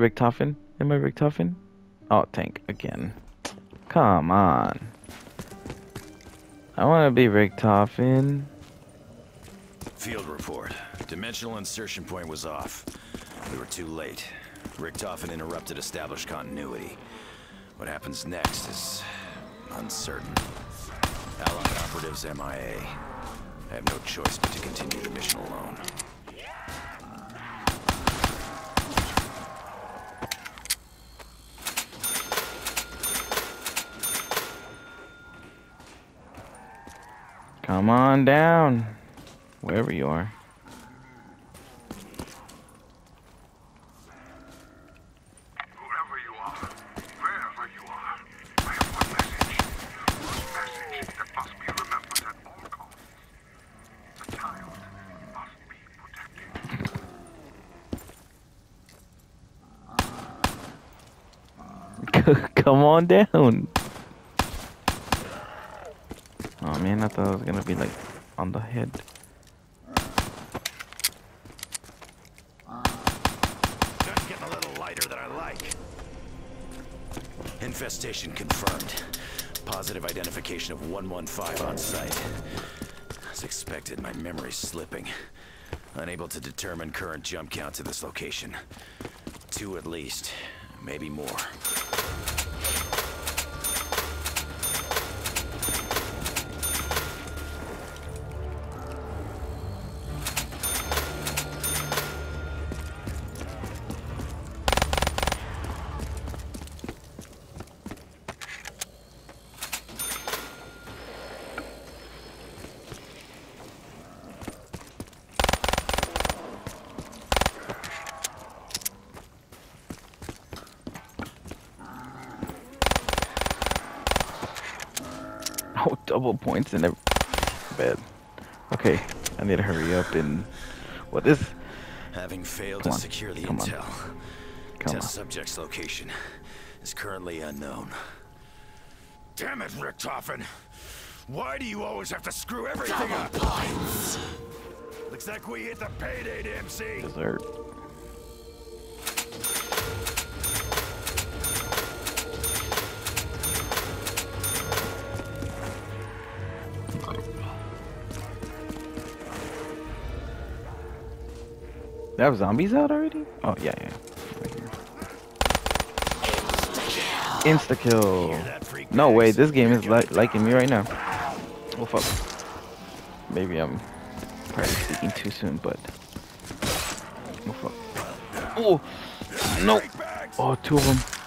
Richtofen? Am I Richtofen? Oh, tank again. Come on. I want to be Richtofen. Field report. Dimensional insertion point was off. We were too late. Richtofen interrupted established continuity. What happens next is uncertain. Allied operatives MIA. I have no choice but to continue the mission alone. Come on down. Wherever you are. Whoever you are, wherever you are, I have one message. One message that must be remembered at all costs. on down. Wherever you are. Come on down. Oh man, I thought it was gonna be like on the head. Getting a little lighter than I like. Infestation confirmed. Positive identification of 115 on site. As expected, my memory's slipping. Unable to determine current jump count to this location. Two at least, maybe more. Points in every bed. Okay, I need to hurry up and what is? Having failed Come to on, secure the come on, intel, Come test on. subject's location is currently unknown. Damn it, Richtofen! Why do you always have to screw everything up? Points. Looks like we hit the pay date, MC. Dessert. Have zombies out already? Oh yeah, yeah. Right. Insta kill. No way, this game is li liking me right now. Oh fuck. Maybe I'm probably speaking too soon, but. Oh fuck. Oh no. Oh, two of them.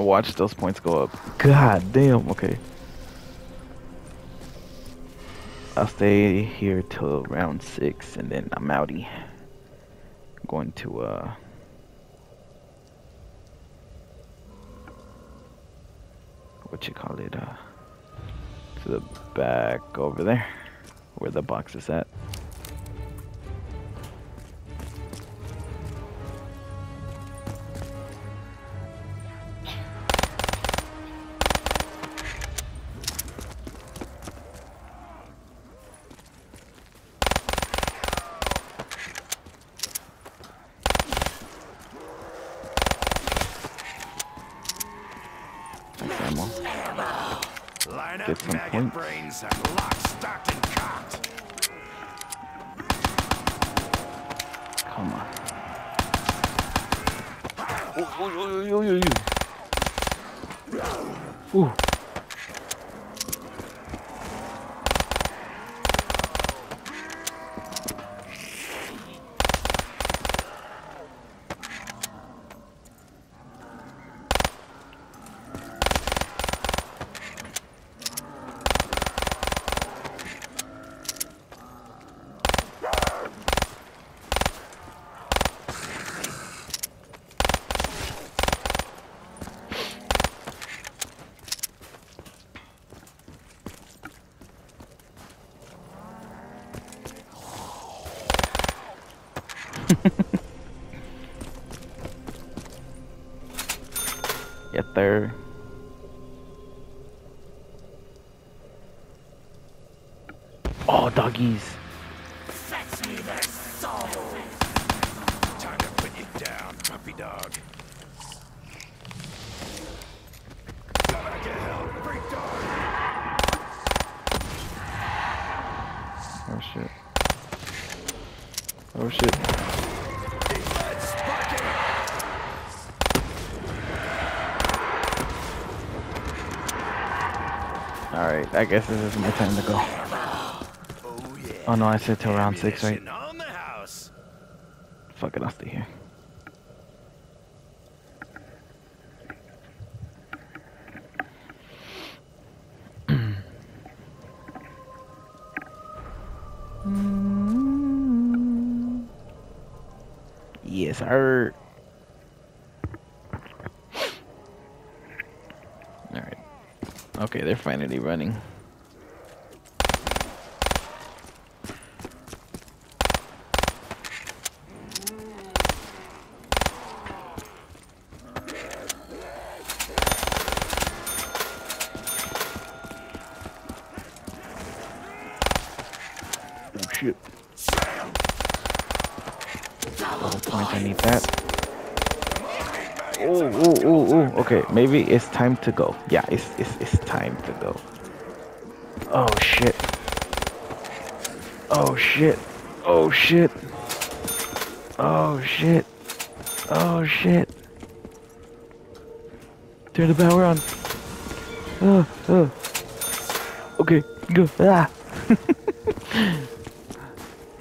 Watch those points go up. God damn. Okay. I'll stay here till round six, and then I'm outie. Going to uh. What you call it? Uh. To the back over there, where the box is at. Cocked. Come on. Oh, oh, oh, oh, oh, oh. Ooh. Yes, sir. Oh, doggies. Time to put you down, puppy dog. Back to hell, freak dog. Oh shit. Oh shit. Alright, I guess this is my time to go. Oh. No, I said till round six, right? Finally running. Oh shit. Oh, Double points, I need that. Oh, oh, oh, oh. Okay, maybe it's time to go. Yeah, it's, it's, it's time to go. Oh shit. Oh shit. Oh shit. Oh shit. Oh shit. Turn the power on. Oh, oh. Okay, go. Ah.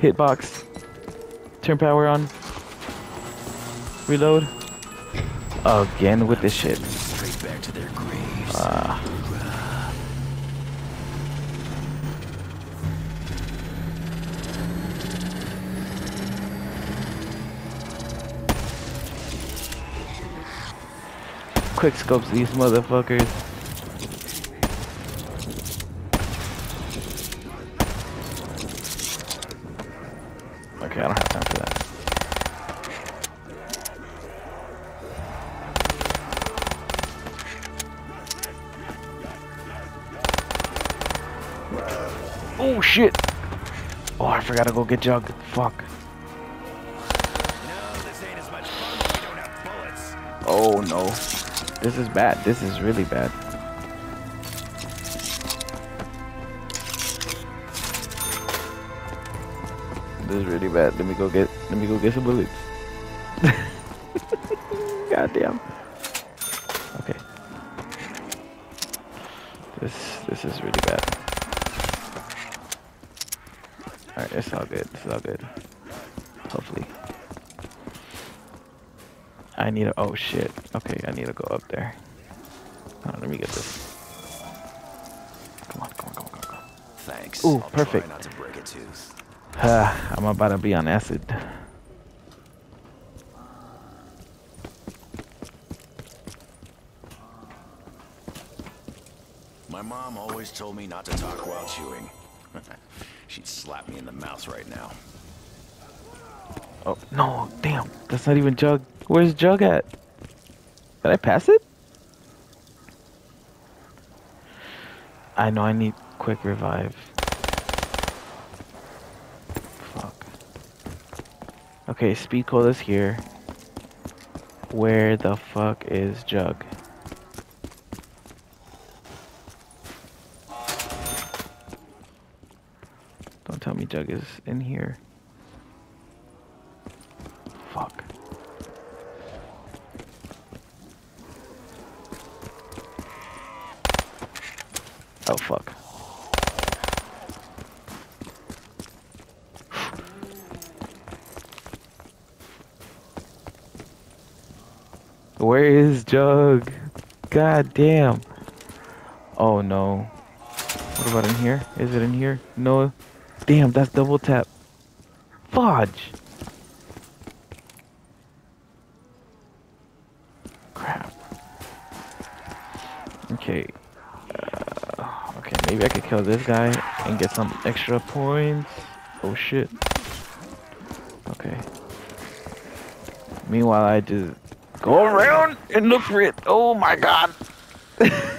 Hitbox. Turn power on. Reload. Again with this shit. Straight back to their graves. Ah. Quick scopes these motherfuckers. Oh shit! Oh, I forgot to go get Jug. Fuck. Oh no. This is bad. This is really bad. This is really bad. Let me go get let me go get some bullets. Goddamn. Okay. This this is really bad. Alright, it's all good. It's all good. Hopefully. I need to. Oh shit. Okay, I need to go up there. Hold on, let me get this. Come on, come on, come on, come on. Thanks. Ooh, I'll perfect. Not to break a tooth. Ah, I'm about to be on acid. My mom always told me not to talk while chewing. She'd slap me in the mouth right now. Oh no, damn. That's not even Jug. Where's Jug at? Did I pass it? I know I need quick revive. Fuck. Okay, speed cola is here. Where the fuck is Jug? Jug is in here. Fuck. Oh fuck. Where is Jug? God damn. Oh no. What about in here? Is it in here? No. Damn, that's double tap. Fudge. Crap. Okay. Uh, okay, maybe I could kill this guy and get some extra points. Oh shit. Okay. Meanwhile, I just go around and look for it. Oh my god.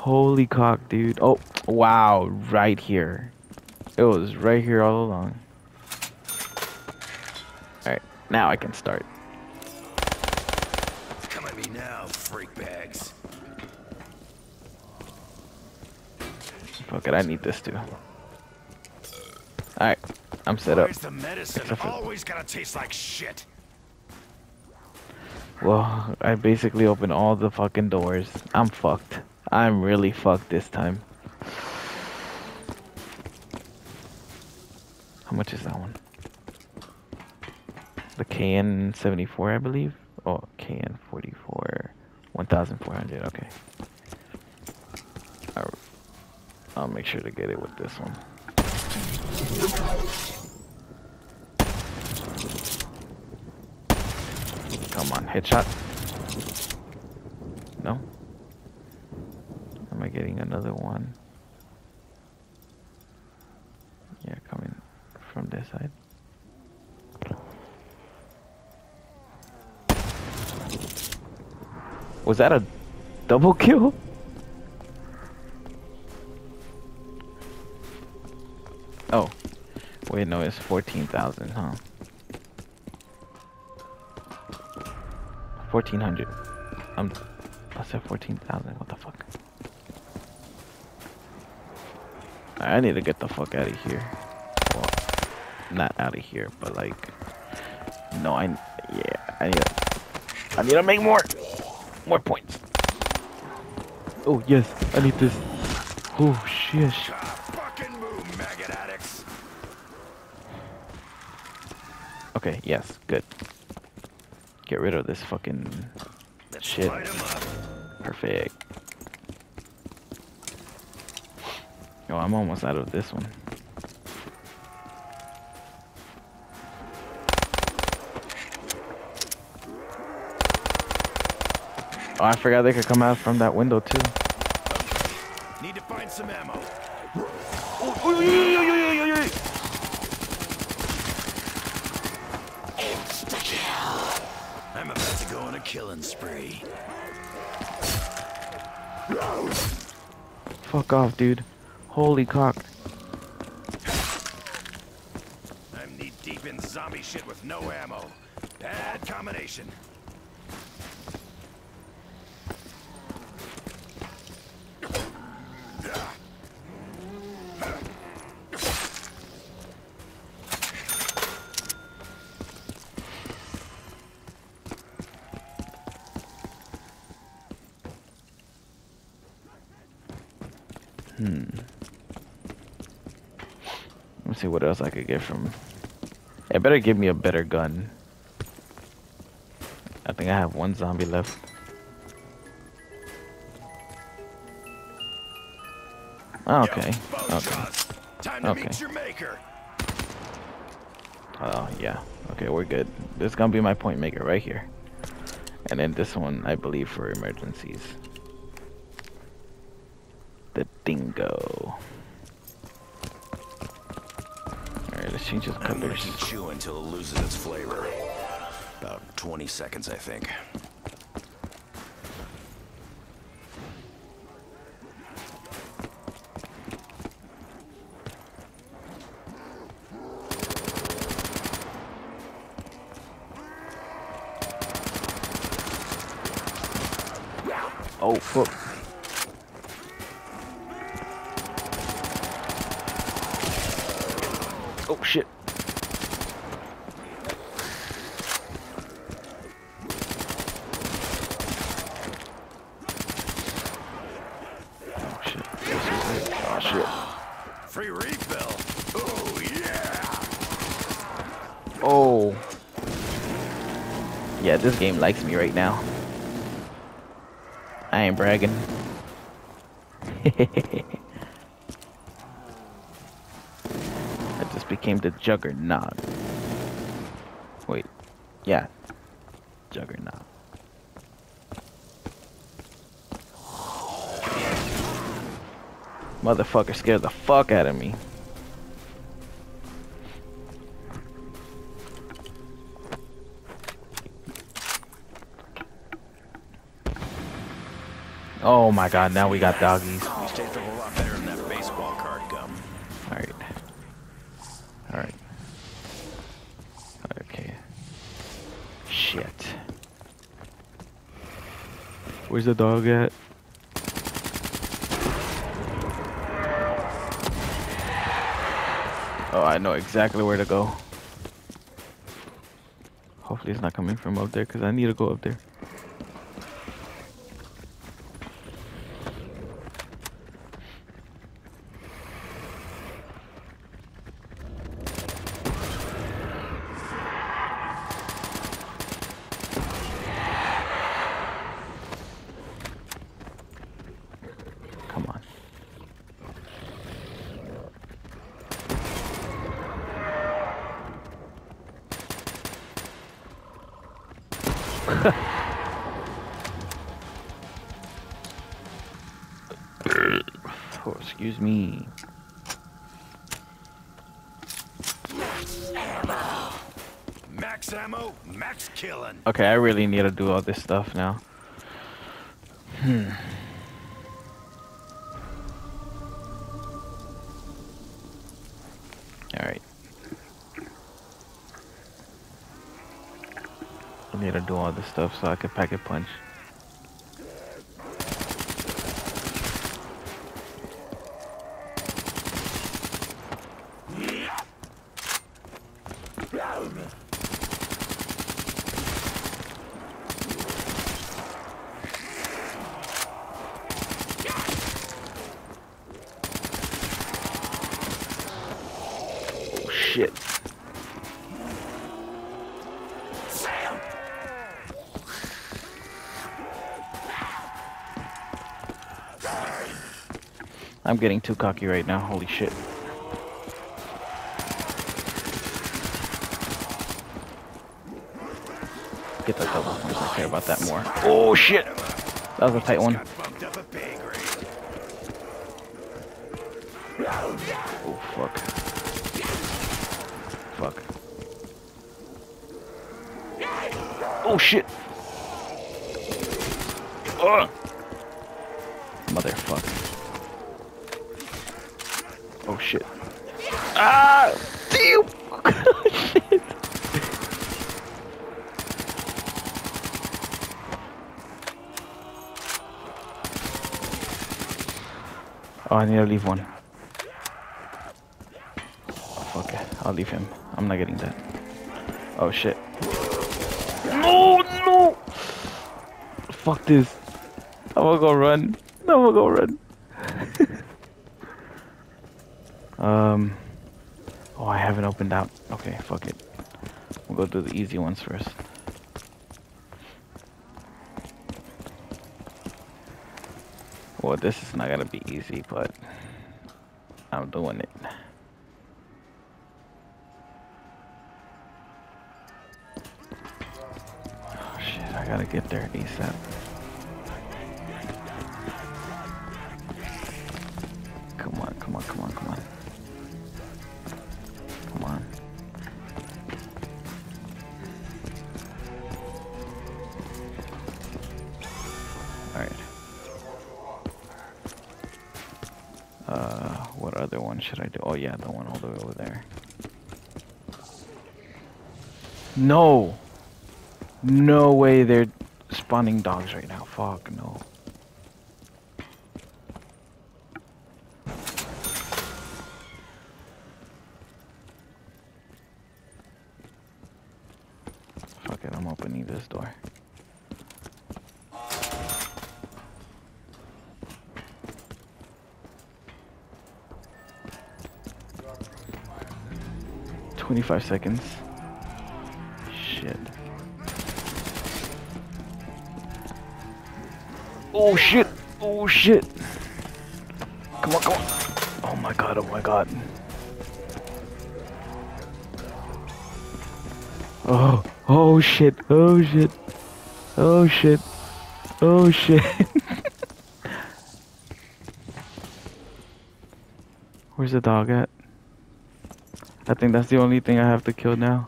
Holy cock, dude. Oh, wow. Right here. It was right here all along. Alright, now I can start. Come at me now, freak bags. Fuck it, I need this too. Alright, I'm set up. Where's the medicine? For- Always gotta taste like shit. Well, I basically opened all the fucking doors. I'm fucked. I'm really fucked this time. How much is that one? The KN74, I believe? Oh, KN44. 1400, okay. Alright. I'll make sure to get it with this one. Come on, headshot. No? Am I getting another one? Yeah, coming from this side. Was that a double kill? Oh. Wait, no, it's 14,000, huh? 1400. I'm. I said 14,000. What the fuck? I need to get the fuck out of here. Well, not out of here, but like. No, I. Yeah, I need to. I need to make more. More points. Oh, yes. I need this. Oh, shit. Fucking move, maggot addicts. Okay, yes. Good. Get rid of this fucking shit. light 'em up. Perfect. Oh, I'm almost out of this one. Oh, I forgot they could come out from that window too. Need to find some ammo. I'm about to go on a killing spree. Fuck off, dude. Holy cock. I'm knee deep in zombie shit with no ammo. Bad combination. Else I could get from. It better give me a better gun. I think I have one zombie left. Okay. Okay. Time to Okay. your maker. Oh, yeah. Okay, we're good. This is gonna be my point maker right here. And then this one, I believe, for emergencies. The dingo. Alright, let's change the I'm gonna colors. keep until it loses its flavor. About 20 seconds, I think. Oh, fuck. Oh, shit. Oh, shit. This is it. Oh, shit. Free refill. Oh, yeah. Oh. Yeah, this game likes me right now. I ain't bragging. I just became the juggernaut. Wait. Yeah. Juggernaut. Motherfucker scared the fuck out of me. Oh my god, now we got doggies. These taste a lot better than that baseball card gum. Alright. Alright. Okay. Shit. Where's the dog at? Oh, I know exactly where to go. Hopefully it's not coming from up there, because I need to go up there. Come on. Oh, excuse me. Max ammo, max killing. Okay, I really need to do all this stuff now. Hmm. Alright. I need to do all this stuff so I can pack a punch. Oh shit. I'm getting too cocky right now. Holy shit. Get that double. I care about that more. Oh shit. That was a tight one. Got bumped up a pay grade. Oh fuck. Fuck. Oh shit. Ugh. Motherfucker. Oh shit. Ah! Damn! shit. Oh, I need to leave one. Fuck it. I'll leave him. I'm not getting that. Oh shit. No, no! Fuck this. I'm gonna go run. I'm gonna go run. um. Oh, I haven't opened out. Okay, fuck it. We'll go do the easy ones first. Well, this is not gonna be easy, but I'm doing it. Oh shit, I gotta get there ASAP. Should I do? Oh yeah, the one all the way over there. No! No way they're spawning dogs right now. Fuck no. Fuck it, I'm opening this door. Twenty-five seconds. Shit. Oh shit! Oh shit! Come on, come on! Oh my god, oh my god. Oh, oh shit, oh shit. Oh shit. Oh shit. Where's the dog at? I think that's the only thing I have to kill now.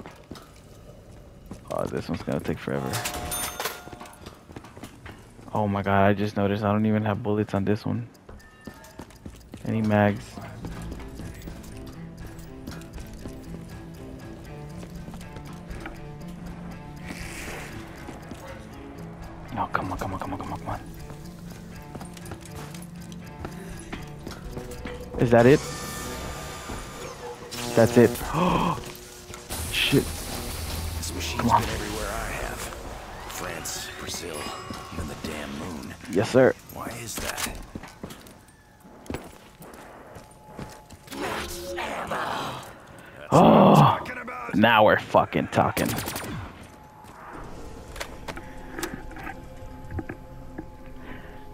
Oh, this one's gonna take forever. Oh my god, I just noticed I don't even have bullets on this one. Any mags? No, come on, come on, come on, come on, come on. Is that it? That's it. Shit. This machine's Come on. been everywhere I have. France, Brazil, even the damn moon. Yes, sir. Why is that? Oh, now we're fucking talking.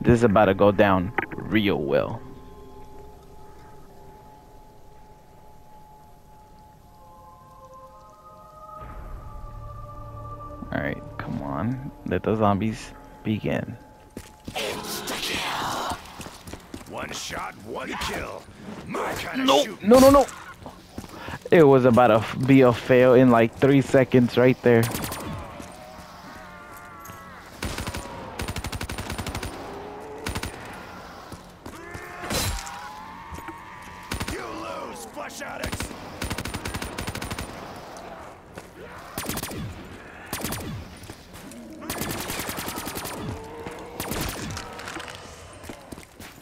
This is about to go down real well. Let the zombies begin. one shot, one kill. My kind of No, no, no, no. It was about to be a fail in like three seconds right there. You lose, flesh addicts.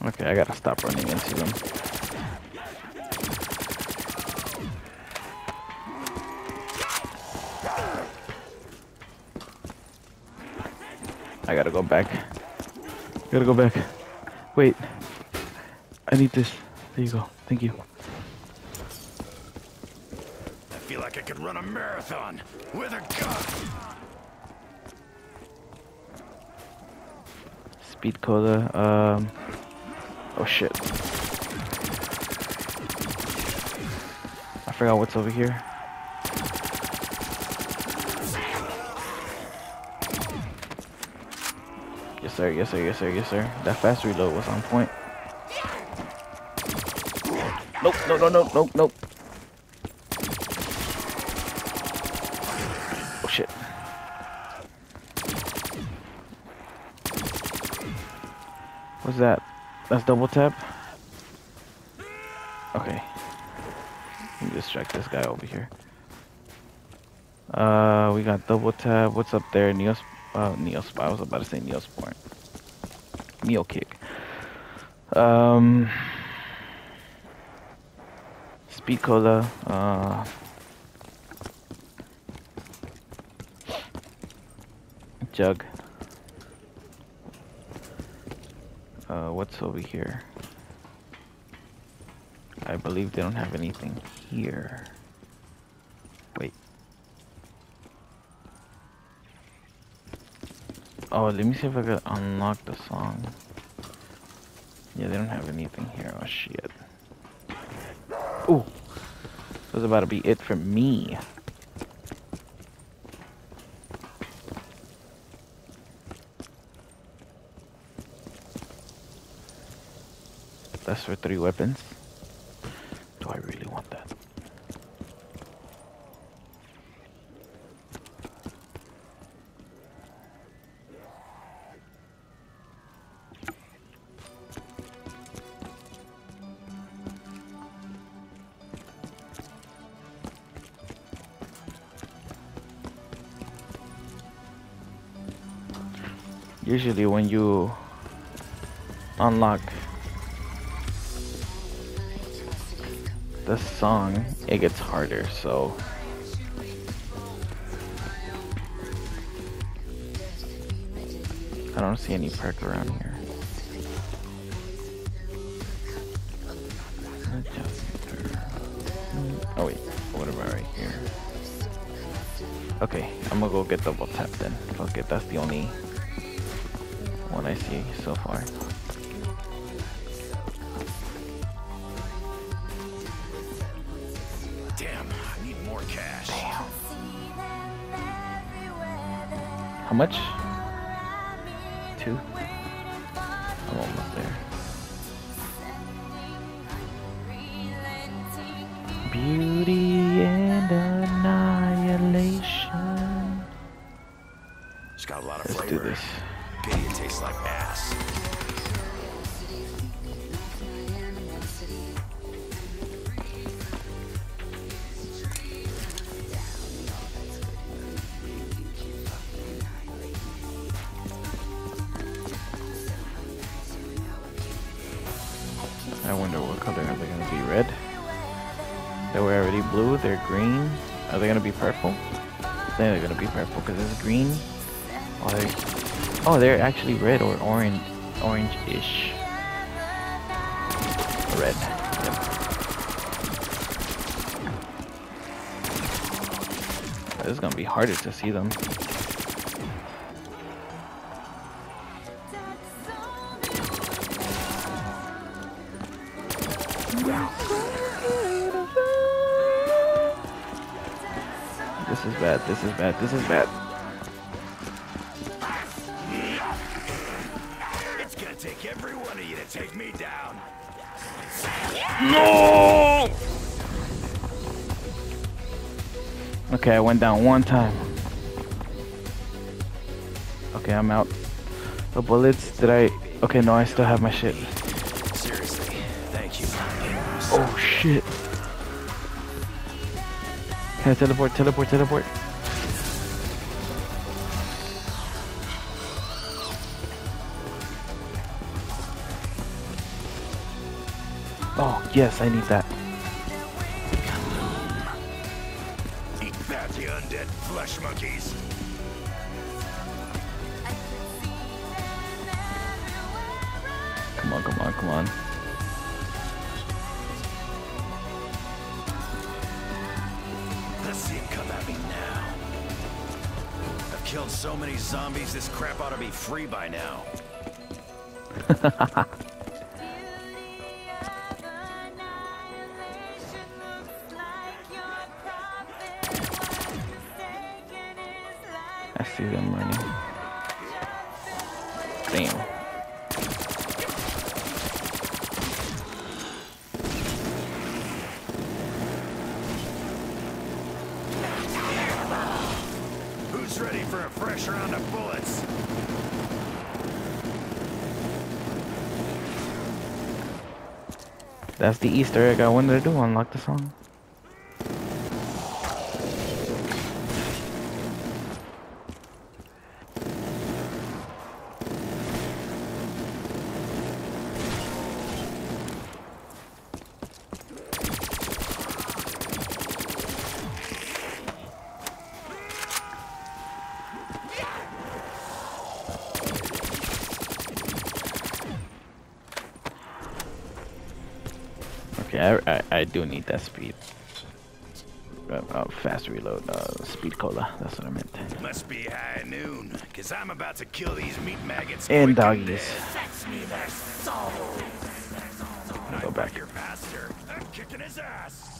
Okay, I gotta stop running into them. I gotta go back. Gotta go back. Wait. I need this. There you go. Thank you. I feel like I could run a marathon with a gun. Speed cola. Um. Oh shit. I forgot what's over here. Yes sir, yes sir, yes sir, yes sir. That fast reload was on point. Nope, no, no, no, nope, nope. Oh shit. What's that? That's double tap? Okay. Let me distract this guy over here. Uh, we got double tap. What's up there? Neos, uh, Neospot. I was about to say Neosport. Neo kick. Um, speed cola. Uh, jug. Uh, what's over here? I believe they don't have anything here. Oh, let me see if I can unlock the song. Yeah, they don't have anything here. Oh, shit. Ooh. Was about to be it for me. That's for three weapons. Usually when you unlock the song, it gets harder, so I don't see any perk around here. Oh wait, what about right here? Okay, I'm gonna go get double tap then. It, that's the only I see so far. Damn, I need more cash. How much? Two? Oh, they're actually red or orange, orange-ish. Red. Yep. This is gonna be harder to see them. This is bad, this is bad, this is bad. No! Okay, I went down one time. Okay, I'm out. The bullets, did I... Okay, no, I still have my shit. Seriously, thank you. Oh, shit. Can I teleport, teleport, teleport? Yes, I need that. I see them running. Damn. Who's ready for a fresh round of bullets? That's the Easter egg I wanted to do, unlock the song. Okay, I, I, I do need that speed. Uh, uh, fast reload, uh, speed cola, that's what I meant. Must be high noon, cause I'm about to kill these meat maggots. And doggies. me their souls. Go back. Your master. I'm kicking his ass.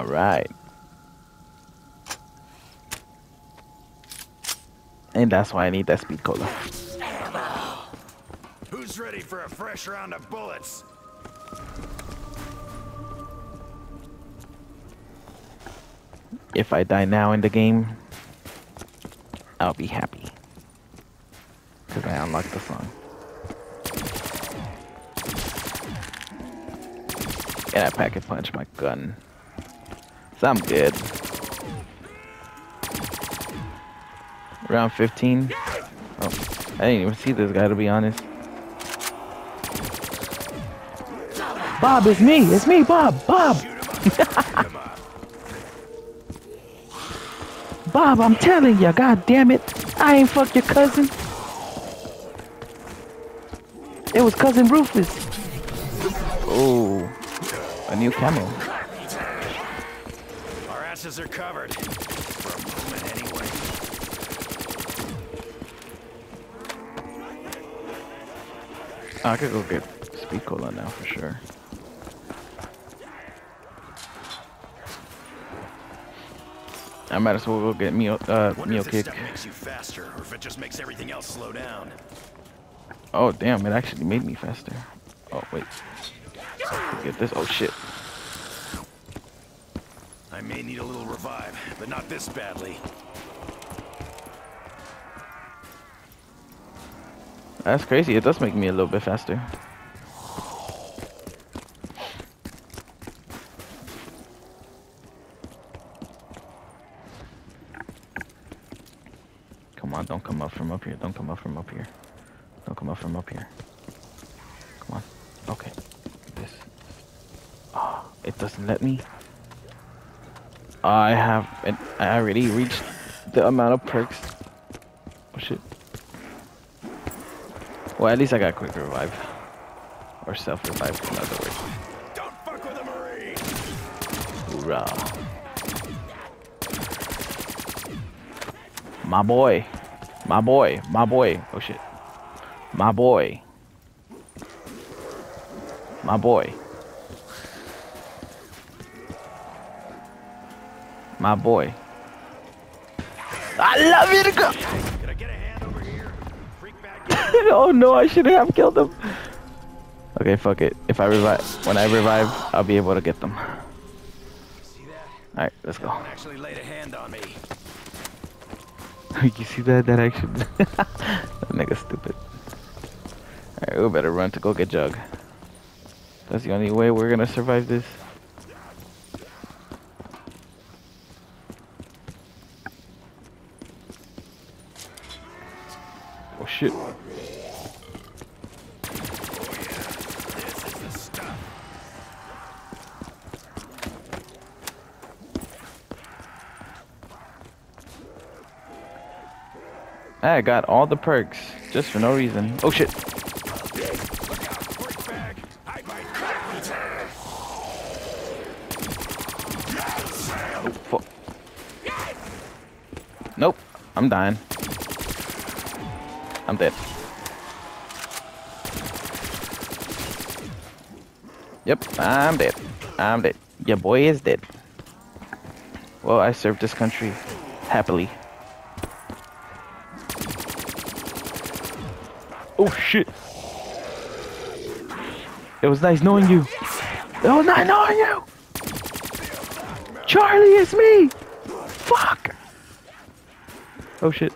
Alright. And that's why I need that speed cola. Who's ready for a fresh round of bullets? If I die now in the game, I'll be happy. Because I unlocked the song. And I pack a punch my gun. So I'm good. Round 15. Oh, I didn't even see this guy to be honest. Bob, it's me! It's me, Bob! Bob! Bob, I'm telling ya, god damn it. I ain't fucked your cousin. It was cousin Rufus. Oh, a new camo are covered. For a moment, anyway. I could go get speed cola now for sure. I might as well go get meal uh Mule Kick. makes you faster, or if it just makes everything else slow down. Oh damn! It actually made me faster. Oh wait. Get this. Oh shit. Revive, but not this badly. That's crazy. It does make me a little bit faster. Come on, don't come up from up here. Don't come up from up here. Don't come up from up here. Come on. Okay. This. Ah, it doesn't let me. I have. An, I already reached the amount of perks. Oh shit. Well, at least I got quick revive. Or self revive, in other words. Don't fuck with a marine! Hoorah. My boy. My boy. My boy. Oh shit. My boy. My boy. My boy. I love you to go. Can I get a hand over here? Freak bag, oh no, I shouldn't have killed him. Okay, fuck it. If I revive, when I revive, I'll be able to get them. see that? All right, let's go. Actually laid a hand on me. you see that? That action? that nigga stupid. Alright, we better run to go get Jug. That's the only way we're gonna survive this. I got all the perks just for no reason. Oh shit. Oh. Nope. I'm dying. I'm dead. Yep, I'm dead. I'm dead. Your boy is dead. Well, I served this country happily. Oh shit. It was nice knowing you. It was nice knowing you. Charlie, it's me. Fuck. Oh shit.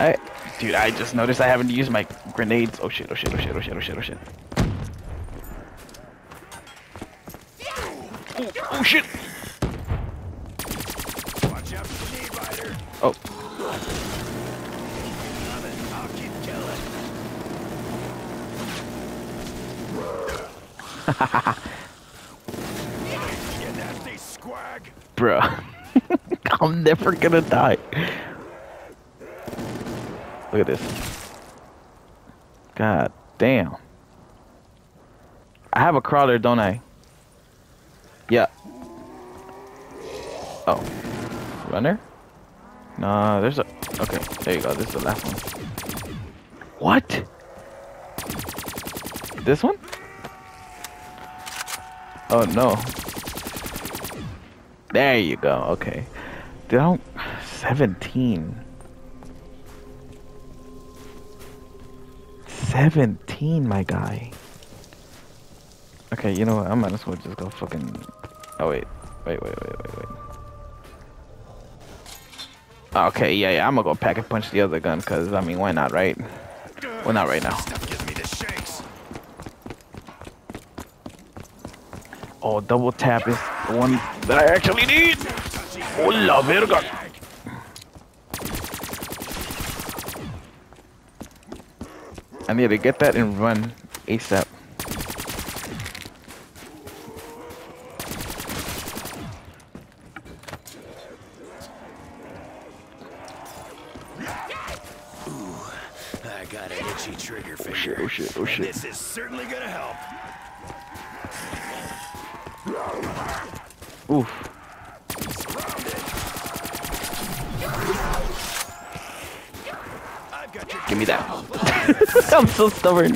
I, dude, I just noticed I haven't used my grenades. Oh shit, oh shit, oh shit, oh shit, oh shit, oh shit. Oh, oh shit. bruh. I'm never gonna die. Look at this. God damn. I have a crawler, don't I? Yeah. Oh. Runner? Nah, there's a... Okay, there you go. This is the last one. What? This one? Oh, no. There you go. Okay. Don't... 17. 17, my guy. Okay, you know what? I might as well just go fucking... Oh, wait. Wait, wait, wait, wait, wait. Okay, yeah, yeah. I'm gonna go pack a punch the other gun, because, I mean, why not, right? Well, not right now. Stuff gives me the shakes. Oh, double tap is the one that I actually need. Oh, la verga. I need to get that and run ASAP. Stubborn.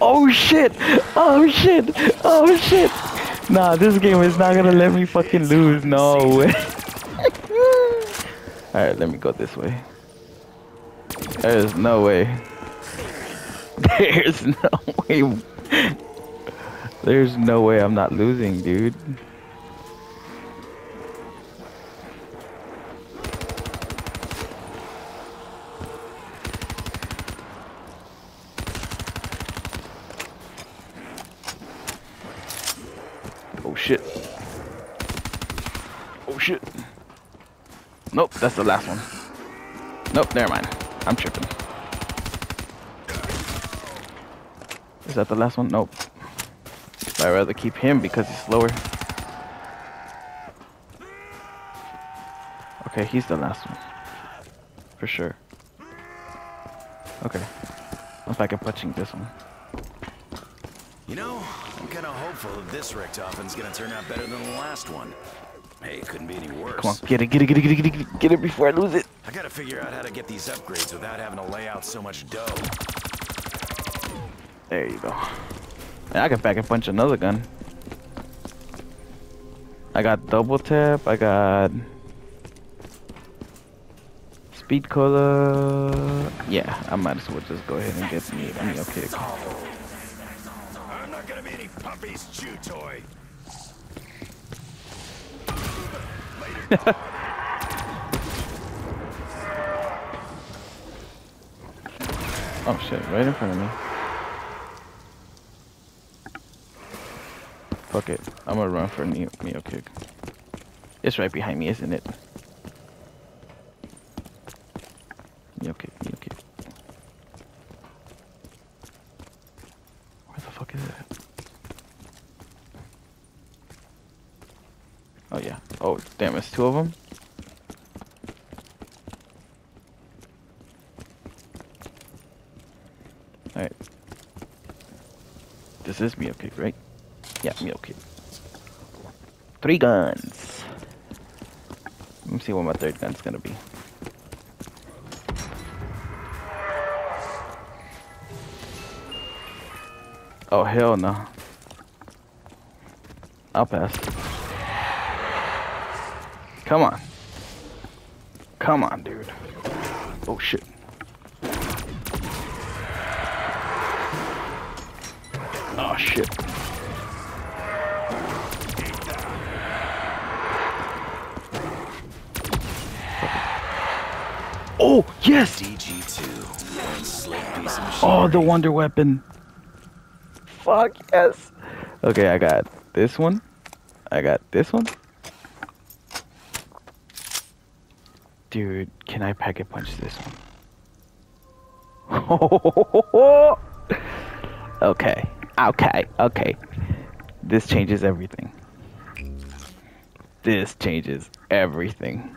Oh shit! Oh shit! Oh shit! Nah, this game is not gonna let me fucking lose. No way. Alright, let me go this way. There's no way. There's no way. There's no way I'm not losing, dude. Oh shit. Oh shit. Nope, that's the last one. Nope, never mind. I'm tripping. Is that the last one? Nope. I'd rather keep him because he's slower. Okay, he's the last one. For sure. Okay. I'm back at punching this one. You know, I'm kind of hopeful that this Richtofen's gonna turn out better than the last one. Hey, it couldn't be any worse. Come on, get it, get it, get it, get it, get it, get it before I lose it. I gotta figure out how to get these upgrades without having to lay out so much dough. There you go. And I can pack a punch another gun. I got double tap. I got speed cola. Yeah, I might as well just go ahead and get me a Mule Kick. I'm not gonna be any puppy's chew toy. Oh shit, right in front of me. Fuck it. I'm gonna run for a Neo, Neo kick. It's right behind me, isn't it? Neo kick, Neo kick. Where the fuck is it? Oh yeah. Oh damn, it's two of them. Alright. This is Mule Kick, right? Yeah, Mule Kick. Three guns. Let me see what my third gun's gonna be. Oh, hell no. I'll pass. Come on. Come on, dude. Oh, shit. Oh shit. Oh yes! DG2. One slick piece of Oh, the wonder weapon. Fuck yes. Okay, I got this one. I got this one. Dude, can I pack a punch this one? okay, okay, okay. This changes everything. This changes everything.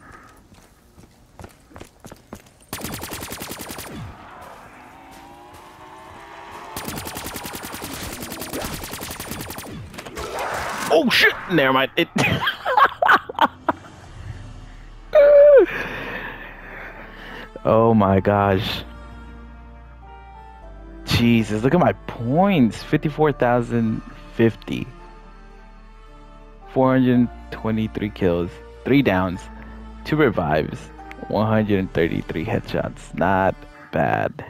Oh shit! Never mind. It. oh my gosh. Jesus, look at my points. 54,050. 423 kills, 3 downs, 2 revives, 133 headshots. Not bad.